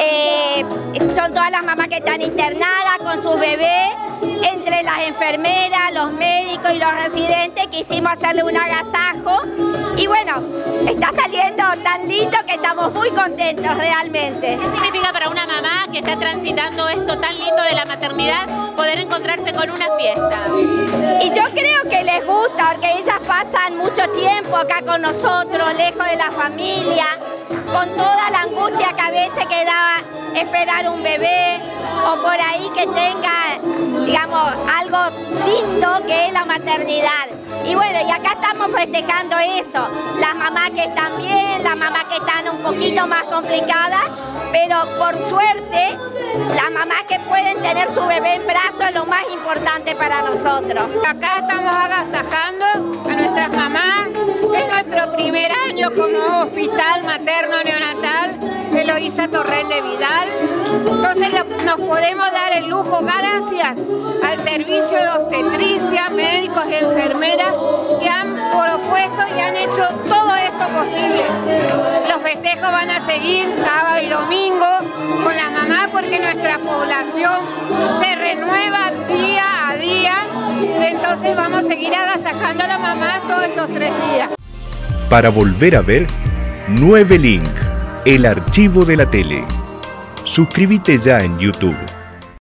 Eh, son todas las mamás que están internadas con sus bebés, entre las enfermeras, los médicos y los residentes quisimos hacerle un agasajo y bueno, está saliendo tan lindo que estamos muy contentos realmente. ¿Qué significa para una mamá que está transitando esto tan lindo de la maternidad poder encontrarse con una fiesta? Y yo creo que les gusta porque ellas pasan mucho tiempo acá con nosotros, lejos de la familia, con toda la angustia veces quedaba esperar un bebé o por ahí que tenga, digamos, algo lindo que es la maternidad. Y bueno, y acá estamos festejando eso. Las mamás que están bien, las mamás que están un poquito más complicadas, pero por suerte, las mamás que pueden tener su bebé en brazos es lo más importante para nosotros. Acá estamos agasajando a nuestras mamás. Es nuestro primer año como hospital materno Eloísa Torrent de Vidal. Entonces nos podemos dar el lujo gracias al servicio de obstetricia, médicos y enfermeras que han propuesto y han hecho todo esto posible. Los festejos van a seguir sábado y domingo con las mamás porque nuestra población se renueva día a día. Entonces vamos a seguir agasajando a la mamá todos estos tres días. Para volver a ver, 9 Link, el archivo de la tele. Suscríbete ya en YouTube.